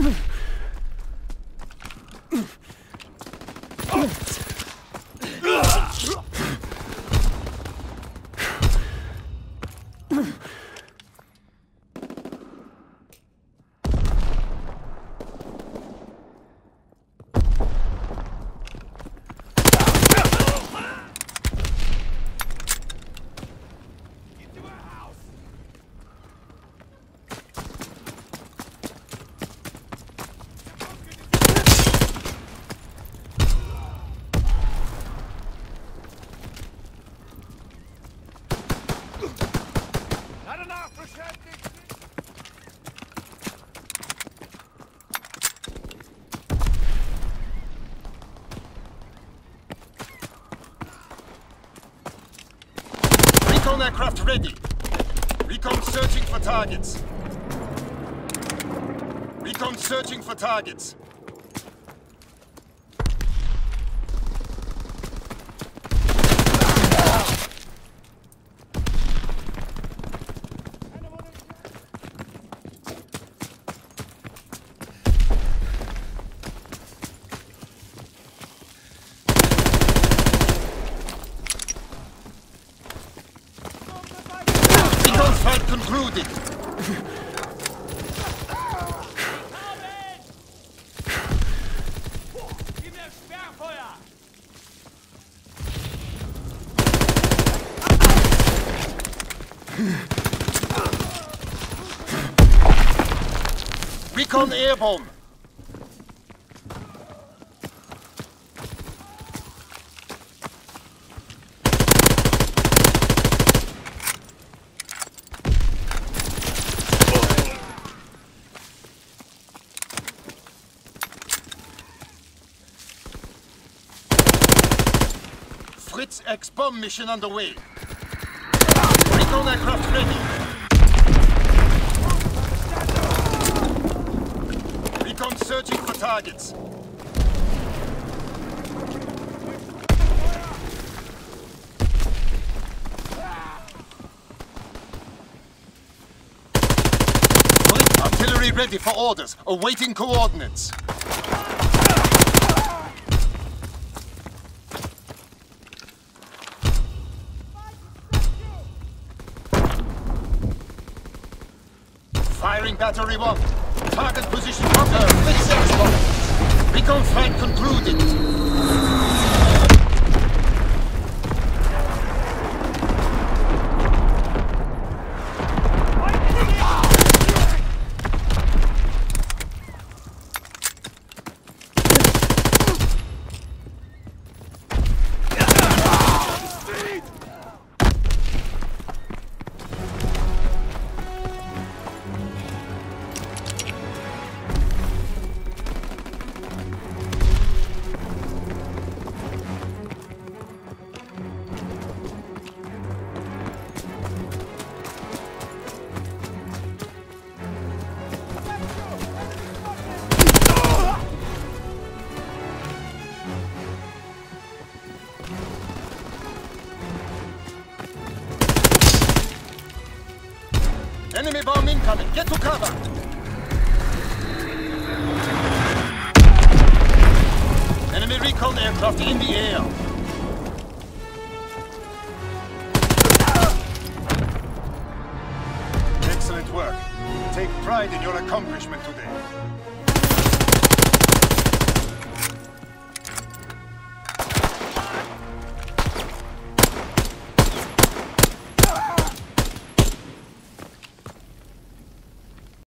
Ugh. Aircraft ready. Recon searching for targets. Recon searching for targets. Assault concluded. Recon airborne. Fritz X bomb mission underway. Recon aircraft ready. Recon searching for targets. Artillery ready for orders, awaiting coordinates. Firing battery one. Target position confirmed. Bomb. Recon fight concluded. Enemy bomb incoming. Get to cover. Enemy recon aircraft in the air. Excellent work. Take pride in your accomplishment today.